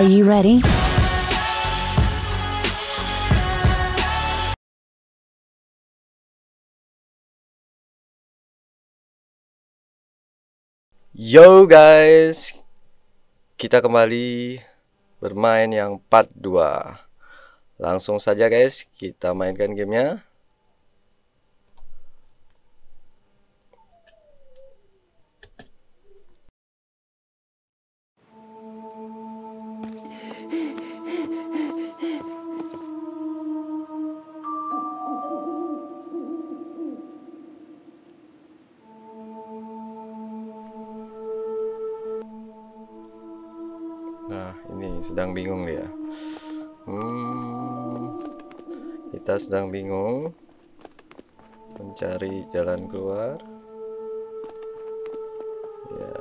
Are you ready? Yo guys, kita kembali bermain yang part 2 Langsung saja guys, kita mainkan gamenya sedang bingung dia. Hmm, kita sedang bingung mencari jalan keluar. Ya,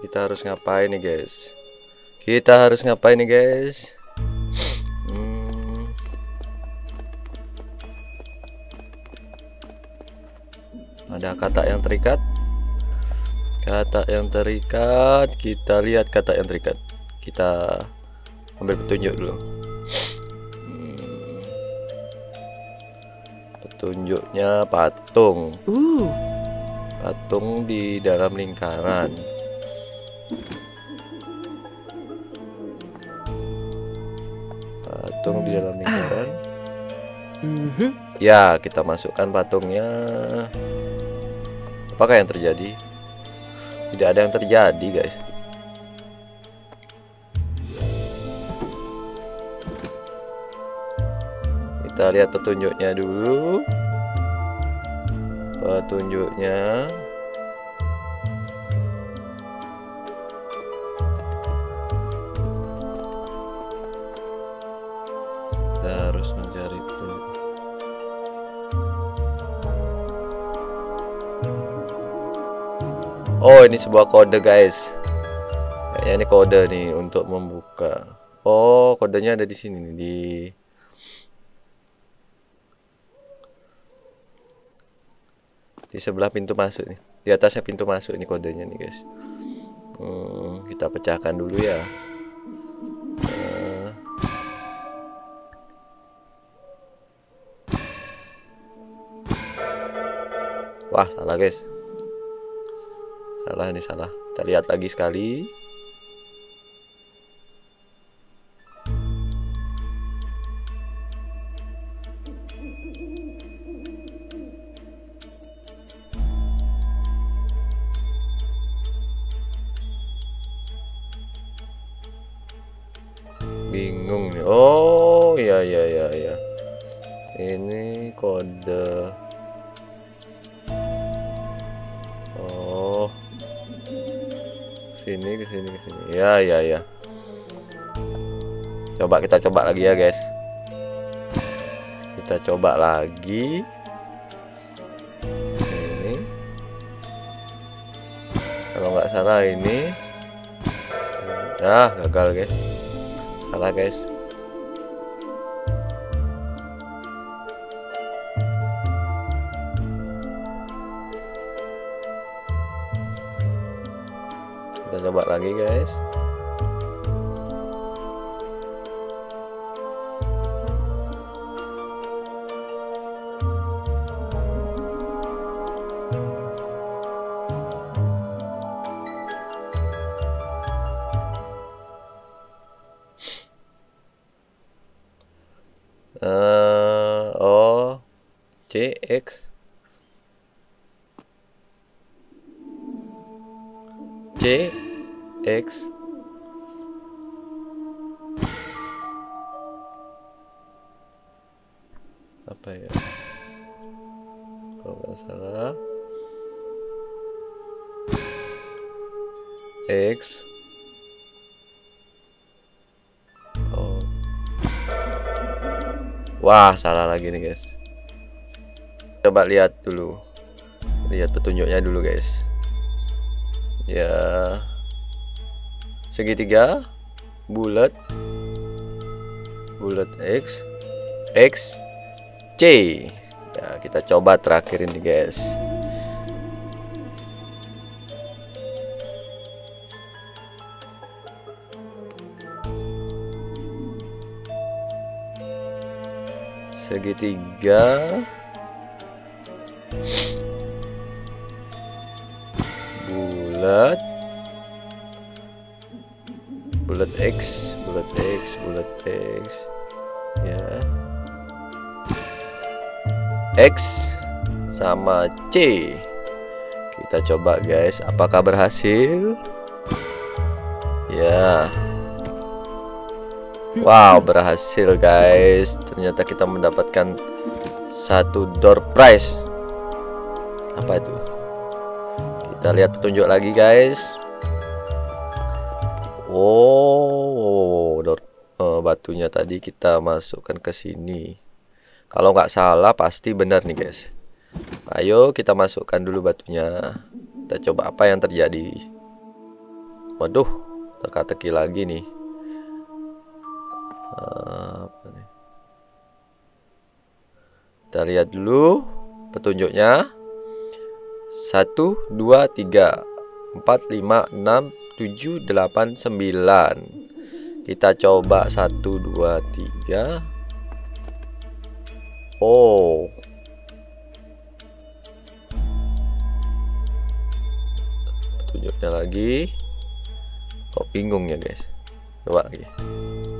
kita harus ngapain nih guys? Kita harus ngapain nih guys? Hmm, ada kata yang terikat kata yang terikat kita lihat kata yang terikat kita ambil petunjuk dulu. Hmm. petunjuknya patung. Ooh, patung di dalam lingkaran. Patung di dalam lingkaran. Mhm. ya kita masukkan patungnya. Apakah yang terjadi? Tidak ada yang terjadi guys kita lihat petunjuknya dulu. Petunjuknya. Kita harus mencari petunjuk. Oh ini sebuah kode guys. Kayaknya ini kode nih untuk membuka. Oh kodenya ada di sini nih di di sebelah pintu masuk nih. Di atasnya pintu masuk ini kodenya nih guys. Hmm, kita pecahkan dulu ya. Eh, Wah salah guys. Salah ini salah. Kita lihat lagi sekali lagi. Ini kalau nggak salah ini. Ya gagal guys. Salah guys. Kita coba lagi guys wah salah lagi nih guys. Coba lihat dulu. Lihat petunjuknya dulu guys. Ya. Segitiga. Bulat. Bulat X. X. C. Ya kita coba terakhir ini guys segitiga. Bulat. Bulat X bulat X bulat X. Ya. X sama C. Kita coba guys. Apakah berhasil? Ya Wow berhasil guys. Ternyata kita mendapatkan satu door prize. Apa itu? Kita lihat petunjuk lagi guys. Oh door, uh, batunya tadi kita masukkan ke sini. Kalau nggak salah pasti benar nih guys. Ayo kita masukkan dulu batunya. Kita coba apa yang terjadi. Waduh teka-teki lagi nih Kita lihat dulu petunjuknya. 1 2 3 4 5 6 7 8 9. Kita coba 1 2 3. Oh. Petunjuknya lagi. Kok bingung ya, guys? Coba lagi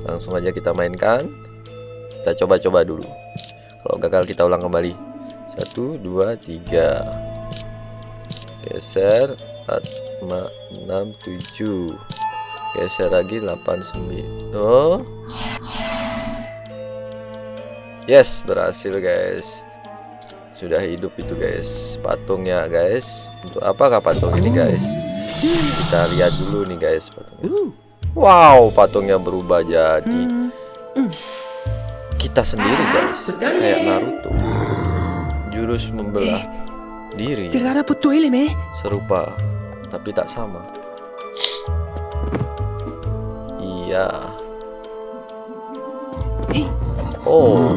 langsung aja kita mainkan kita coba-coba dulu kalau gagal kita ulang kembali. Satu dua tiga. Geser 4 5 6 7 geser lagi 8 9 oh. Yes berhasil guys. Sudah hidup itu guys. Patungnya guys. Untuk apakah patung ini guys? Kita lihat dulu nih guys patungnya Wow, patungnya berubah jadi kita sendiri, guys. Kayak Naruto. Jurus membelah diri. Serupa, tapi tak sama. Iya. Oh.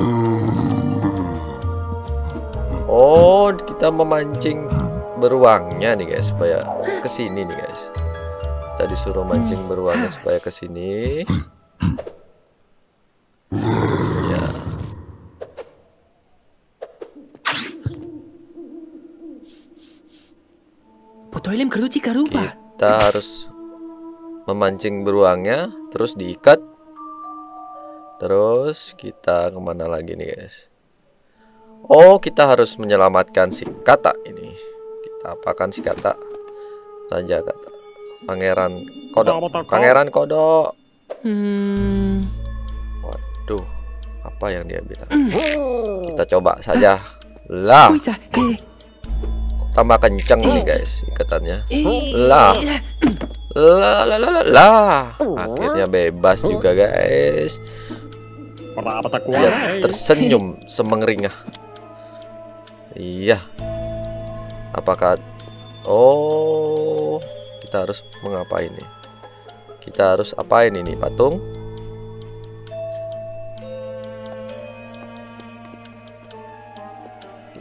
Oh, kita memancing beruangnya nih guys supaya ke sini nih guys kita disuruh mancing beruangnya supaya ke sini. Ya. Kita harus memancing beruangnya, terus diikat. Terus kita ke mana lagi nih guys? Oh, kita harus menyelamatkan si kata ini. Kita apakan si kata? Saja kata. Pangeran Kodok. Pangeran Kodok. Hmm. Waduh, apa yang dia bilang? Kita coba saja. Lah. Tambah kencang nih guys ikatannya. Lah. Lah lah lah lah. lah. Akhirnya bebas juga guys. Dia tersenyum semengeringah. Iya. Apakah Oh kita harus mengapain nih kita harus apain ini patung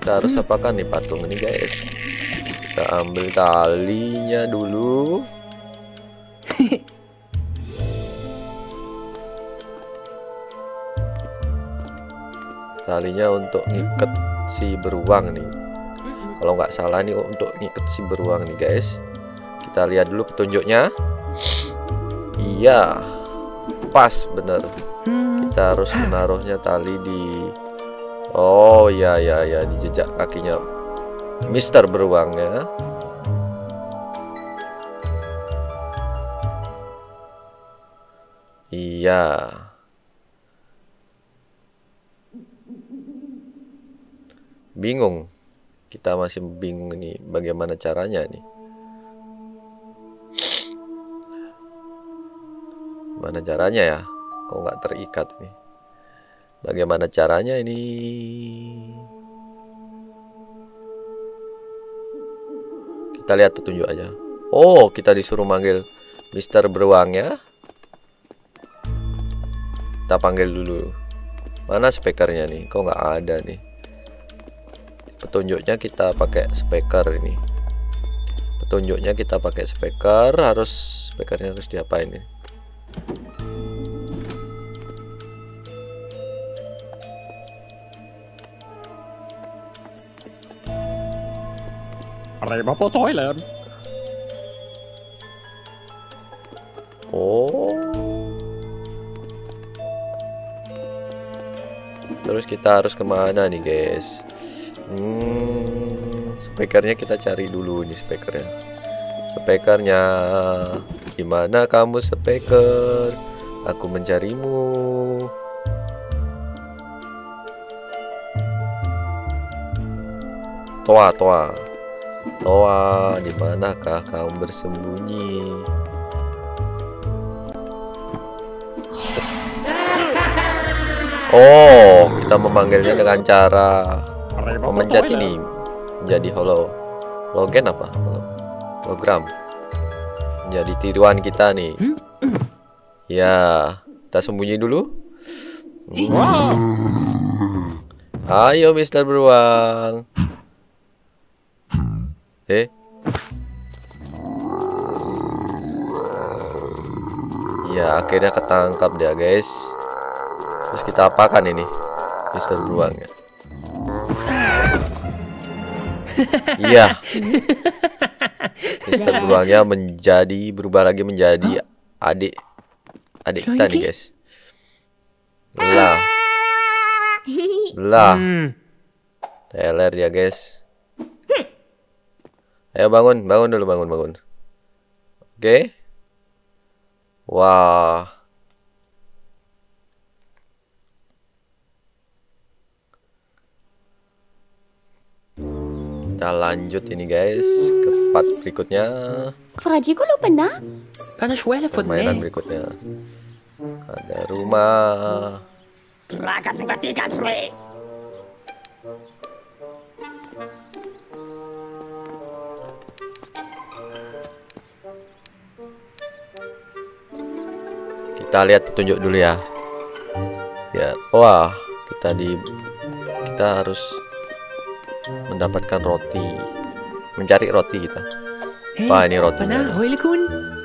kita harus apakan nih patung ini guys. Kita ambil talinya dulu. Talinya untuk ngikat si beruang nih. Kalau nggak salah nih untuk ngikat si beruang nih guys. Kita lihat dulu petunjuknya. Iya pas bener. Kita harus menaruhnya tali di oh ya ya ya di jejak kakinya. Mister beruangnya iya. Bingung. Kita masih bingung nih bagaimana caranya nih Gimana caranya ya? Kok nggak terikat nih? Bagaimana caranya ini? Kita lihat petunjuk aja. Oh, kita disuruh manggil Mister Beruang ya. Kita panggil dulu. Mana speakernya nih? Kok nggak ada nih? Petunjuknya kita pakai speaker ini. Petunjuknya kita pakai speaker, harus speakernya harus diapain nih? Arriba på toilet. Oh. Terus kita harus ke mana nih guys? Hmm, speakernya kita cari dulu nih speakernya. Speakernya, gimana kamu speaker? Aku mencarimu. Toa, toa, toa, di manakah kamu bersembunyi? Oh, kita memanggilnya dengan cara memencet ini menjadi holo hologen apa? Hologram. Jadi tiruan kita nih. Ya, kita sembunyi dulu. Ayo, Mister Beruang. Eh. Ya, akhirnya ketangkap dia, guys. Terus kita apakan ini? Mister Beruang ya. Iya. Mister Beruangnya menjadi berubah lagi menjadi adik adik kita nih, guys. Lah. Lah. Hmm. Teler dia guys. Ayo bangun, bangun dulu, bangun, bangun. Oke. Okay. Wah. Kita lanjut ini guys ke part berikutnya. Fragiko lo pernah? Permainan berikutnya. Ada rumah. Rakat tiga tiga Kita lihat petunjuk dulu ya. Ya, wah, kita di kita harus mendapatkan roti. Mencari roti kita. Hei, Wah, ini rotinya.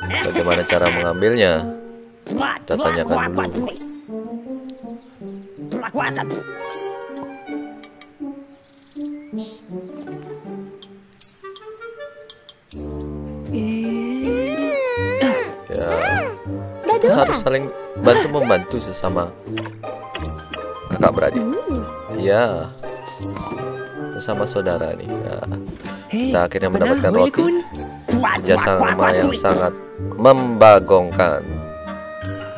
Bagaimana cara mengambilnya? Kita tanyakan dulu. Harus saling bantu membantu sesama kakak beradik. Ya, sesama saudara nih. Ya, kita akhirnya mendapatkan roti. kerjasama yang sangat membagongkan.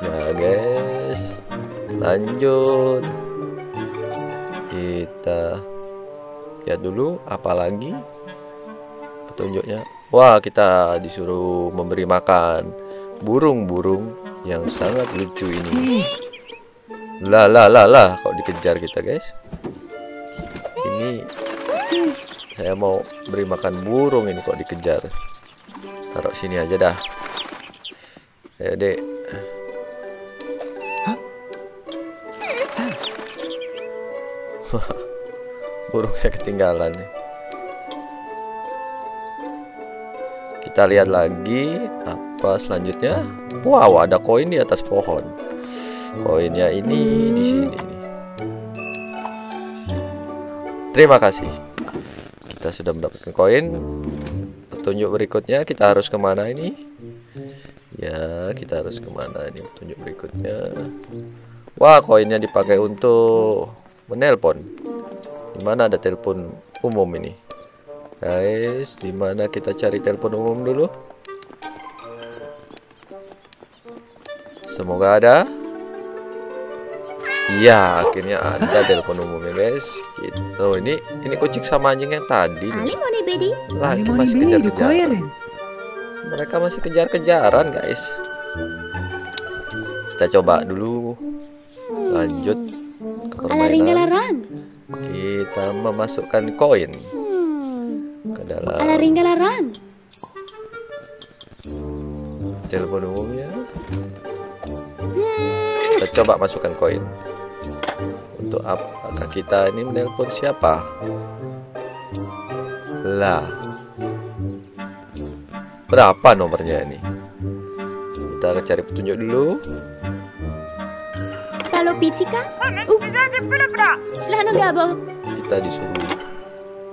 Ya guys. Lanjut. Kita lihat dulu apalagi petunjuknya. Wah kita disuruh memberi makan burung-burung yang sangat lucu ini. Lah lah lah lah. Kok dikejar kita guys? Ini saya mau beri makan burung ini kok dikejar. Taruh sini aja dah. Ayo dek. Burungnya ketinggalan. Kita lihat lagi apa selanjutnya? Wow ada koin di atas pohon. Koinnya ini di sini. Terima kasih. Kita sudah mendapatkan koin. Petunjuk berikutnya kita harus ke mana ini? Ya kita harus ke mana ini petunjuk berikutnya? Wah koinnya dipakai untuk menelpon. Di mana ada telepon umum ini? Guys di mana kita cari telepon umum dulu Semoga ada. Ya, akhirnya ada telepon umum ya guys. Gitu. Oh, ini ini kucing sama anjing yang tadi. lah Lagi masih kejar-kejaran. Mereka masih kejar-kejaran guys. Kita coba dulu. Lanjut. Kita memasukkan koin ke dalam. Telepon umumnya kita coba masukkan koin untuk apakah kita ini menelpon siapa lah berapa nomornya ini kita cari petunjuk dulu Halo Pizzica? Uh. Kita disuruh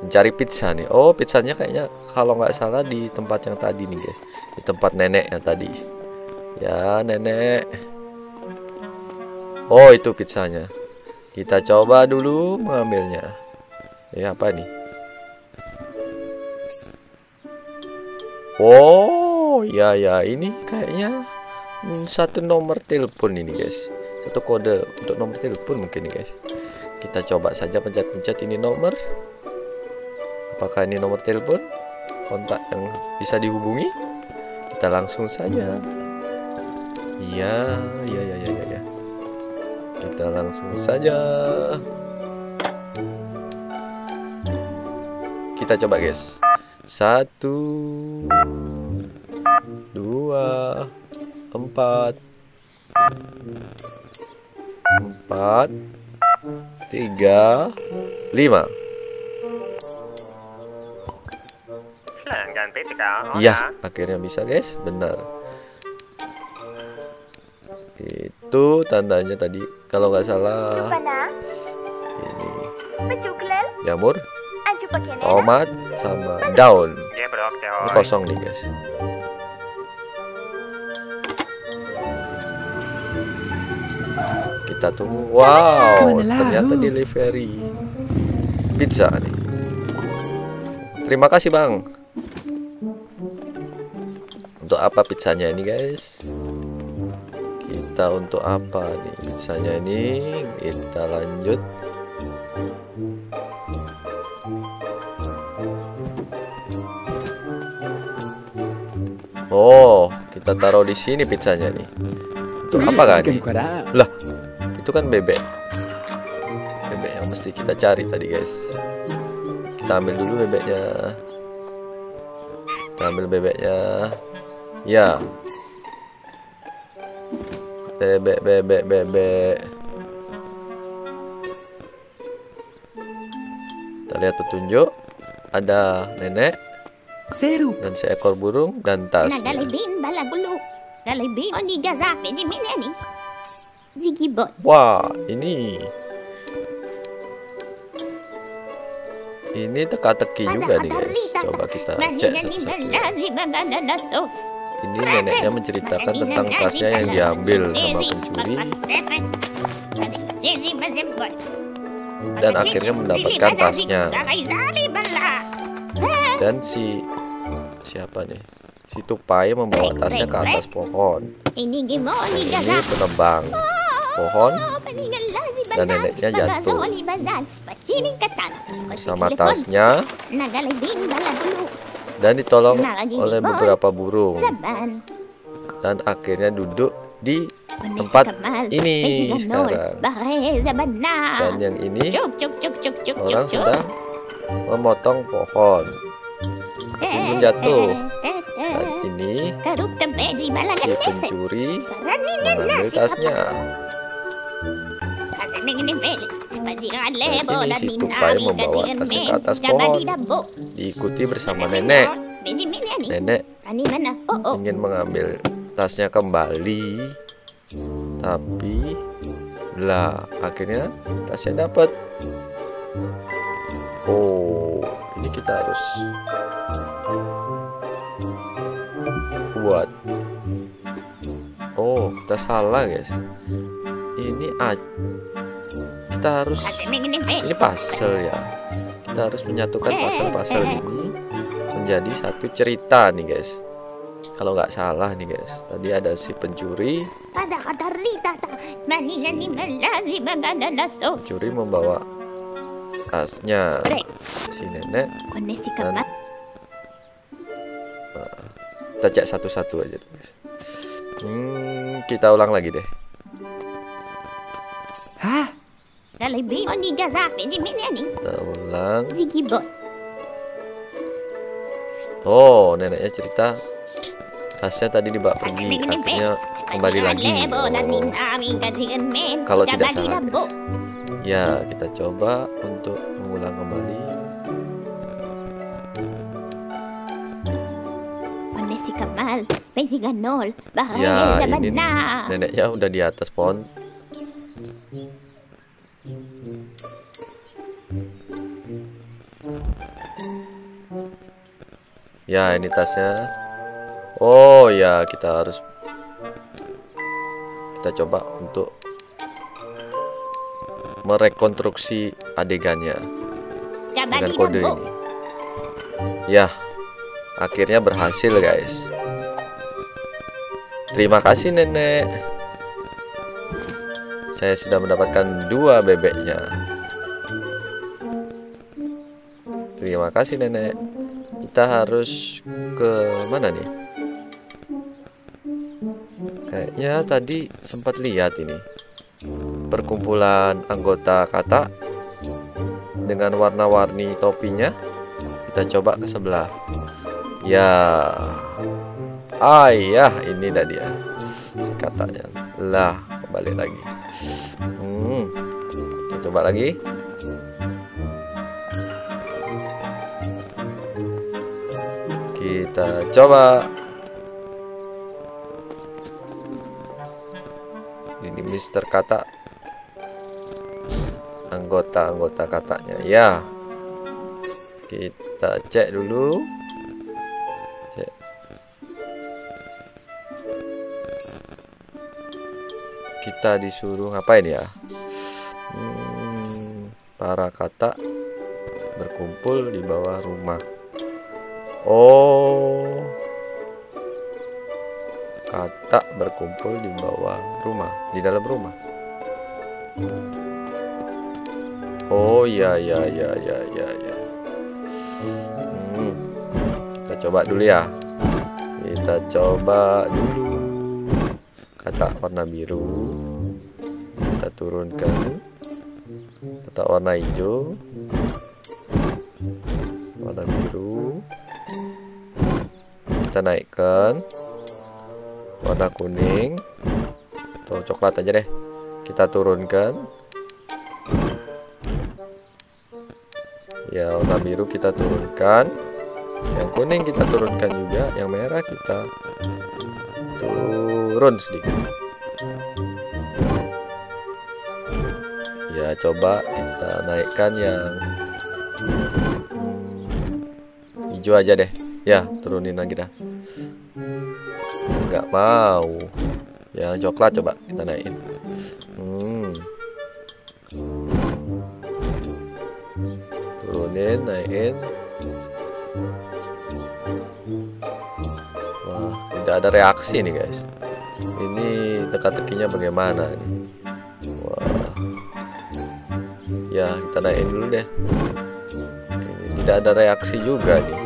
mencari pizza nih. Oh, pizzanya kayaknya kalau nggak salah di tempat yang tadi nih guys. Di tempat nenek yang tadi. Ya, nenek. Oh, itu pizzanya. Kita coba dulu mengambilnya. Ini apa nih? Oh, ya ya, ini kayaknya hmm, satu nomor telepon ini, guys. Satu kode untuk nomor telepon mungkin nih, guys. Kita coba saja pencet-pencet ini nomor. Apakah ini nomor telepon? Kontak yang bisa dihubungi? Kita langsung saja. Iya, iya, iya, iya, iya. Kita langsung saja. Kita coba, guys. Satu, dua, empat, empat, tiga, lima. Iya, akhirnya bisa guys, benar. Itu tandanya tadi, kalau nggak salah ini jamur, Anju Pakene, tomat, sama daun. Ini kosong nih guys. Kita tunggu. Wow, ternyata delivery pizza nih. Terima kasih bang. Untuk apa pizzanya ini guys? Kita untuk apa nih pizzanya ini? Kita lanjut. Oh, kita taruh di sini pizzanya nih. Itu apa kan? Lah, itu kan bebek. Bebek yang mesti kita cari tadi, guys. Kita ambil dulu bebeknya. Kita ambil bebeknya. Ya. Bebek, bebek, bebek. Kita lihat petunjuk. Ada nenek Seru. dan seekor burung dan tas. Zigibot. Wah, ini ini teka-teki juga nih guys. Coba kita cek satu-satu. Ini neneknya menceritakan tentang tasnya yang diambil sama pencuri. dan akhirnya mendapatkan tasnya. Dan si siapa nih? Si tupai membawa tasnya ke atas pohon. Ini penebang pohon. dan neneknya jatuh. sama tasnya. Dan ditolong oleh beberapa burung. Dan akhirnya duduk di Tempat ini sekarang. Dan yang ini orang sedang memotong pohon. Ini jatuh. dan ini si pencuri mengambil tasnya Ini si tupai membawa tasnya ke atas pohon. diikuti bersama nenek. nenek Ani mana? Oh oh. ingin mengambil tasnya kembali. Tapi lah akhirnya tasnya dapat. Oh ini kita harus buat. Oh kita salah guys ini a kita harus ini puzzle ya. Kita harus menyatukan puzzle-puzzle ini menjadi satu cerita nih guys. Kalau nggak salah nih guys. Tadi ada si pencuri. Sos. pencuri membawa tasnya. Si nenek. Dan- kamat. kita cek satu-satu aja guys. Hmm, kita ulang lagi deh Galibin onigaza pejimineni. kita ulang Zigibot. oh neneknya cerita tasnya tadi dibawa pergi akhirnya kembali lagi Oh. Kalau tidak salah guys. Ya, kita coba untuk mengulang kembali. Kamal. Ya, ini neneknya udah di atas pohon. Ya, ini tasnya. Oh ya, kita harus kita coba untuk merekonstruksi adegannya dengan kode ini. Ya, akhirnya berhasil, guys. Terima kasih, Nenek. Saya sudah mendapatkan dua bebeknya. Terima kasih, Nenek. Kita harus ke mana nih? Kayaknya tadi sempat lihat ini. Perkumpulan anggota kata dengan warna-warni topinya. Kita coba ke sebelah. Ya. Ah ya, ini dah dia. Si katanya. Lah, balik lagi. Hmm. Kita coba lagi. Kita coba. Ini Mister Kata. Anggota-anggota katanya. Ya. Kita cek dulu. Cek. Kita disuruh ngapain ya? Hmm, para kata berkumpul di bawah rumah. Oh. Kata berkumpul di bawah rumah, di dalam rumah. Oh ya ya ya ya ya ya. Hmm. Kita coba dulu ya. Kita coba dulu. Kata warna biru. Kita turunkan. Kata warna hijau. Kita naikkan. Warna kuning. Atau coklat aja deh. Kita turunkan. Ya warna biru kita turunkan. Yang kuning kita turunkan juga. Yang merah kita turun sedikit. Ya coba kita naikkan yang hijau aja deh. Ya turunin lagi dah nggak mau. Yang coklat coba kita naikin. Hmm. turunin naikin. Wah tidak ada reaksi nih guys. Ini teka-tekinya bagaimana nih? Wah. Ya kita naikin dulu deh. Ini tidak ada reaksi juga nih.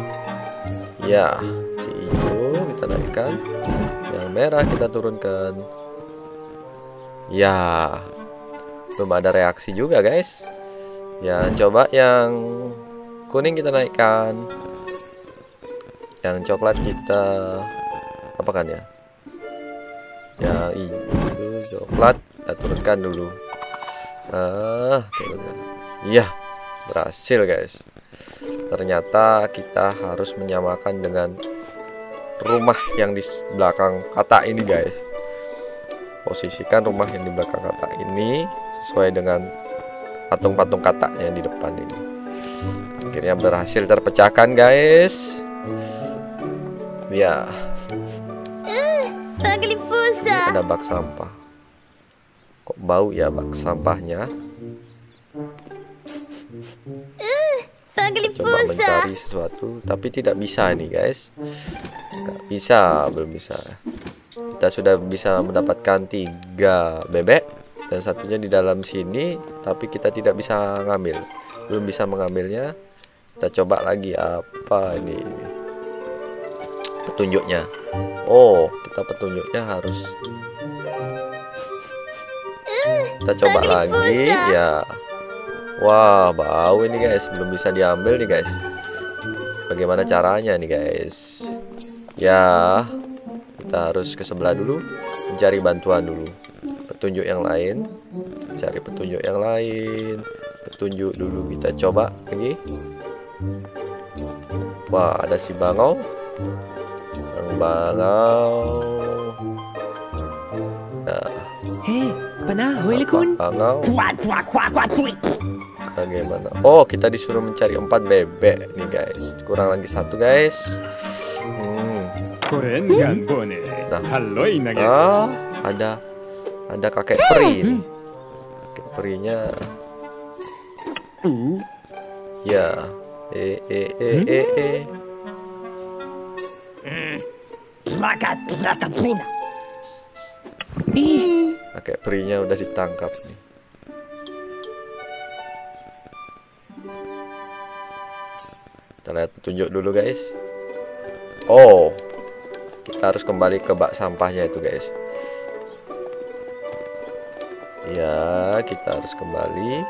Ya naikkan yang merah kita turunkan. Ya belum ada reaksi juga guys. Ya coba yang kuning kita naikkan. Yang coklat kita apa kan ya? Yang hijau coklat kita turunkan dulu. Ah turunkan. Iya berhasil guys. Ternyata kita harus menyamakan dengan rumah yang di belakang kata ini guys. Posisikan rumah yang di belakang kata ini sesuai dengan patung-patung katanya di depan ini. Akhirnya berhasil terpecahkan guys. Ya. Paglifusa. ada bak sampah. Kok bau ya bak sampahnya coba Paglifusa. mencari sesuatu tapi tidak bisa nih guys. Nggak bisa belum bisa. Kita sudah bisa mendapatkan tiga bebek dan satunya di dalam sini tapi kita tidak bisa ngambil. Belum bisa mengambilnya. Kita coba lagi apa ini? Petunjuknya. Oh kita petunjuknya harus. Kita coba lagi ya Wah, bau ini guys, belum bisa diambil nih guys. Bagaimana caranya nih guys? Ya, kita harus ke sebelah dulu, mencari bantuan dulu. Petunjuk yang lain, cari petunjuk yang lain. Petunjuk dulu kita coba lagi. Wah, ada si bangau. Yang bangau. Nah, Hei, panahoy likun. bangau. Kuat, kuat, kuat, kuat, kuat. Bagaimana? Oh, kita disuruh mencari empat bebek nih guys. Kurang lagi satu guys. Koren gan bone. Nah. Nage. Ah, ada ada kakek peri ini. Kakek perinya Uh, ya. Eh eh eh eh eh. Ih, Kakek perinya udah ditangkap nih. Kita lihat petunjuk dulu guys. Oh, kita harus kembali ke bak sampahnya itu guys. Ya, kita harus kembali.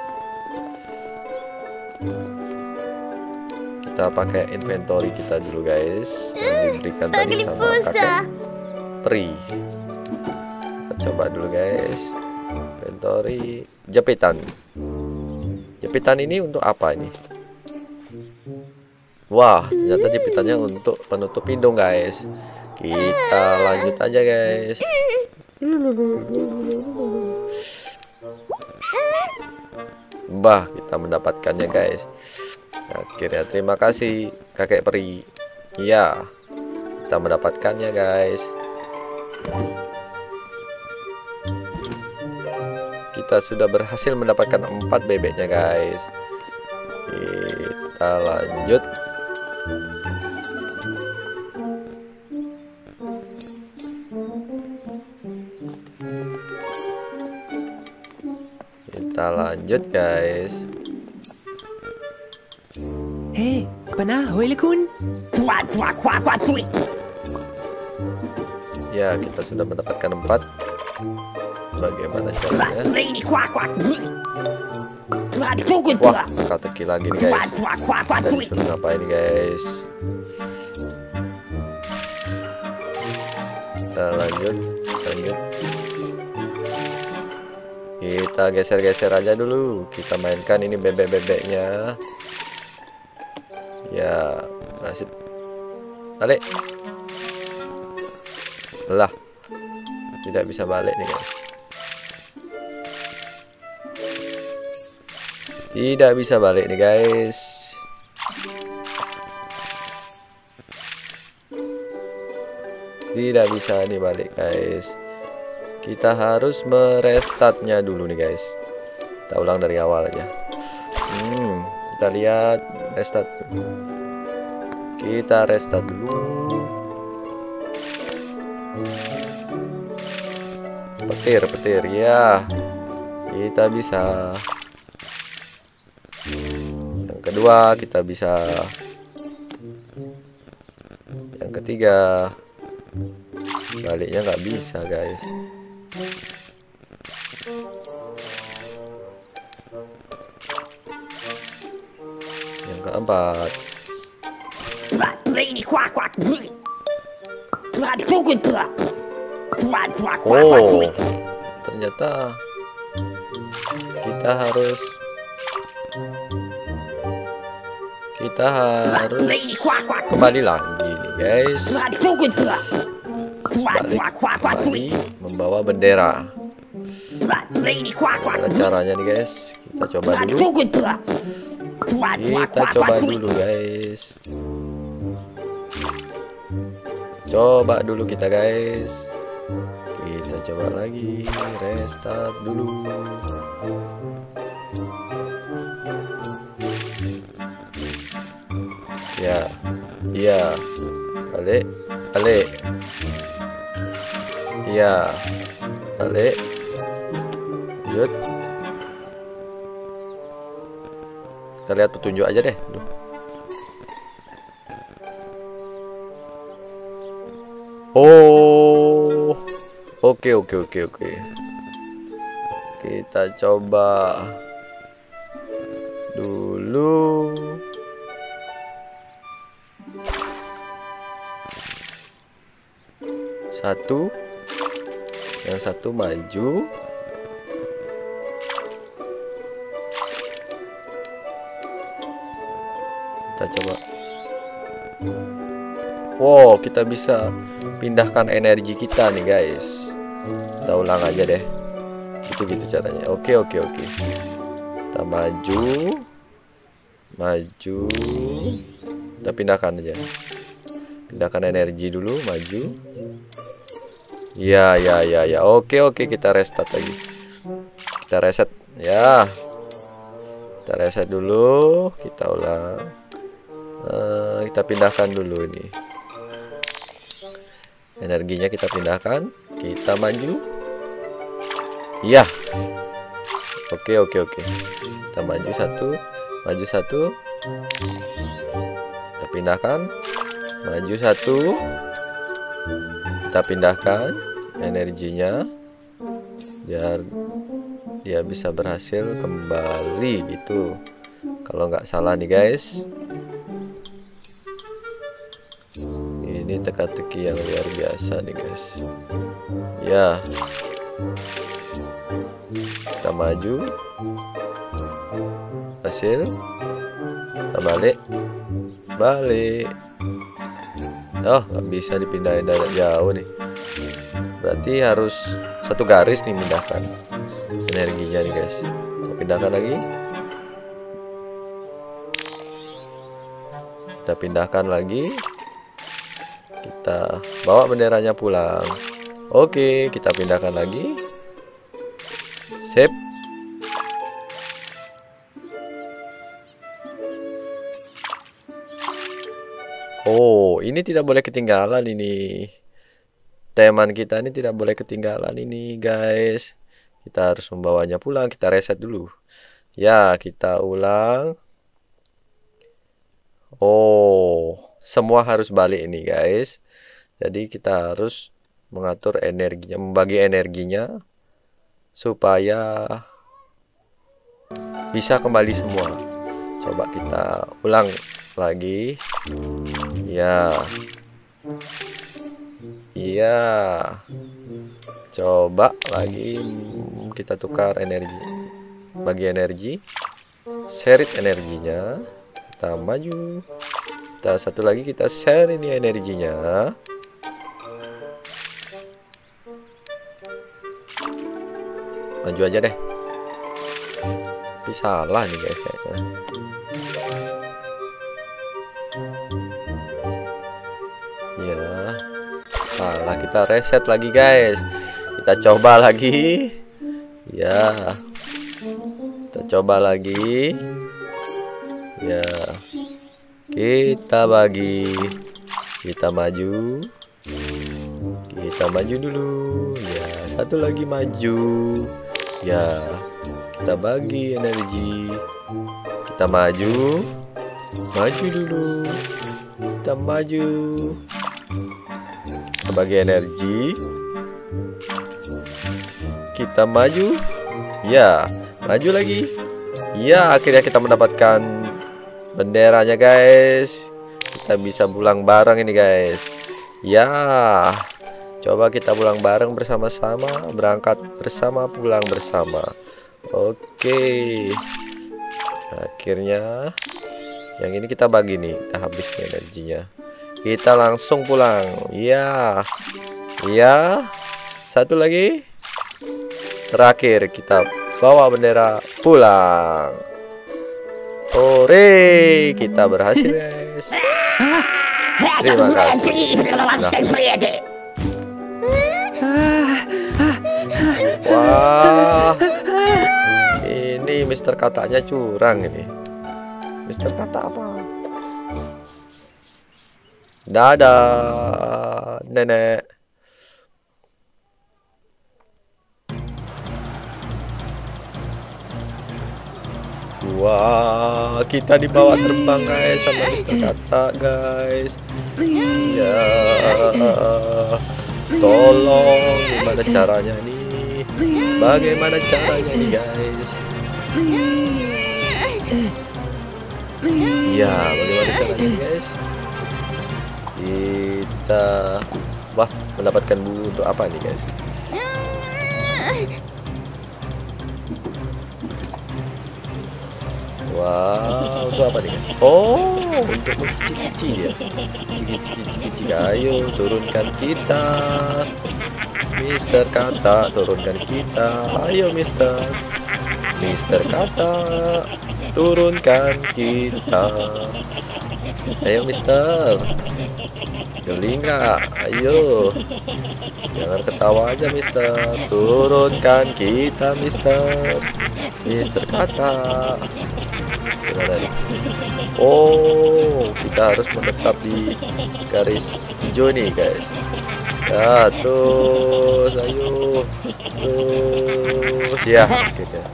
Kita pakai inventory kita dulu guys yang diberikan tadi sama kakek peri. Kita coba dulu guys. Inventory jepitan. Jepitan ini untuk apa ini? Wah, ternyata jepitannya untuk penutup hidung guys. Kita lanjut aja guys. Bah, kita mendapatkannya guys. Akhirnya terima kasih kakek peri. Iya, kita mendapatkannya guys. Kita sudah berhasil mendapatkan empat bebeknya guys. Kita lanjut. Lanjut guys. hei, panahoi le kun. Ya, kita sudah mendapatkan empat. Bagaimana caranya? Wah, teka-teki lagi nih guys. Kita disuruh ngapain guys? Kita lanjut, lanjut. Kita geser-geser aja dulu. Kita mainkan ini bebek-bebeknya. Ya, berhasil. Balik. Lah. Tidak bisa balik nih guys. Tidak bisa balik nih guys. Tidak bisa nih balik guys. Kita harus merestartnya dulu nih guys. Kita ulang dari awal aja. Hmm, kita lihat restart. Kita restart dulu. Petir, petir ya. Kita bisa yang kedua kita bisa yang ketiga baliknya nggak bisa guys keempat oh ternyata kita harus kita harus kembali lagi nih guys. Balik kembali membawa bendera. Gimana caranya nih guys? Kita coba dulu kita coba dulu guys. Coba dulu kita guys. Kita coba lagi. Restart dulu. Ya. Iya balik. Balik. Iya balik. Lanjut kita lihat petunjuk aja deh. Duh. oh. Oke oke oke oke. Kita coba dulu. Satu. Yang satu maju kita coba. Wow kita bisa pindahkan energi kita nih guys. Kita ulang aja deh. Gitu gitu caranya. Oke oke oke. Kita maju. Maju. Kita pindahkan aja. Pindahkan energi dulu maju. Ya ya ya ya. Oke oke kita restart lagi. Kita reset. Ya. Kita reset dulu. Kita ulang Eh, kita pindahkan dulu ini. Energinya kita pindahkan. Kita maju. Ya. Oke oke oke. Kita maju satu. Maju satu. Kita pindahkan. Maju satu. Kita pindahkan energinya. Biar dia bisa berhasil kembali gitu. Kalau nggak salah nih guys ini teka-teki yang luar biasa nih guys. Ya. Kita maju. Hasil. Kita balik. Balik. Oh nggak bisa dipindahin dari jauh nih. Berarti harus satu garis nih pindahkan energinya nih guys. Kita pindahkan lagi. Kita pindahkan lagi kita bawa benderanya pulang oke kita pindahkan lagi sip Oh, ini tidak boleh ketinggalan ini. Teman kita ini tidak boleh ketinggalan ini, guys. Kita harus membawanya pulang. Kita reset dulu. Ya, kita ulang. Oh, semua harus balik ini, guys. Jadi kita harus mengatur energinya, membagi energinya supaya bisa kembali semua. Coba kita ulang lagi. Ya. Iya. Coba lagi kita tukar energi. Bagi energi. Serit energinya. Kita maju. Kita satu lagi kita share ini energinya. Maju aja deh. Tapi salah nih guys kayaknya. Ya. Salah kita reset lagi guys. Kita coba lagi. Ya. Kita coba lagi. Ya. Kita bagi. Kita maju. Kita maju dulu. Ya, satu lagi maju. Ya. Kita bagi energi. Kita maju. Maju dulu. Kita maju. Kita bagi energi. Kita maju. Ya, maju lagi. Ya, akhirnya kita mendapatkan benderanya, guys. Kita bisa pulang bareng ini, guys. Ya. Coba kita pulang bareng bersama-sama, berangkat bersama, pulang bersama. Oke. Akhirnya yang ini kita bagi nih, udah habis energinya. Kita langsung pulang. Ya. Ya. Satu lagi. Terakhir kita bawa bendera pulang. Ore, kita berhasil, guys. Terima kasih. Wah. Ini Mister katanya curang ini. Mister kata apa? Dadah, nenek. Wah, kita dibawa terbang guys sama Mister Kata guys. Ya, tolong gimana caranya nih? Bagaimana caranya nih guys? Ya, bagaimana caranya guys? Kita wah mendapatkan buku untuk apa nih guys? Wow, untuk apa nih? Oh, untuk mengici-kici ya. Kici-kici, ayo turunkan kita. Mister Kata, turunkan kita. Ayo Mister. Mister Kata, turunkan kita. Ayo Mister. Joli nggak? Ayo. Jangan ketawa aja, Mister. Turunkan kita, Mister. Mister kata. Gimana nih? Oh, kita harus menetap di garis hijau nih, guys. Ya, terus ayo. Terus ya, akhirnya.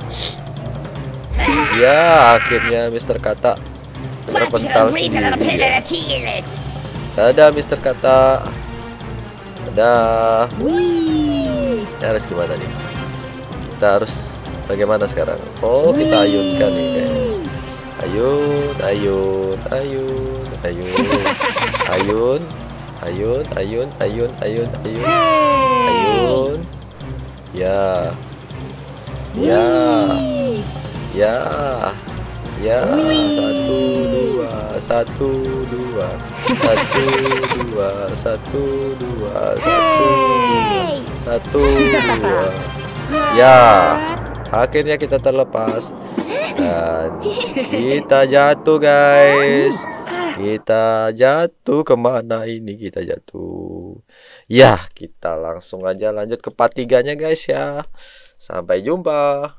Ya, akhirnya Mister Kata terpental sendiri. Ya ada Mister Kata. ada Wih. Harus gimana nih? Kita harus bagaimana sekarang? Oh, Wee. kita ayunkan nih ayun Ayun, ayun, ayun, ayun. Ayun, ayun, ayun, ayun, ayun, ayun. Ayun. Ya. Ya. Ya. Ya dua, satu dua, satu dua, satu dua, satu dua, satu dua. Ya, akhirnya kita terlepas dan kita jatuh guys. Kita jatuh ke mana ini kita jatuh? Ya, kita langsung aja lanjut ke part tiganya guys ya. Sampai jumpa.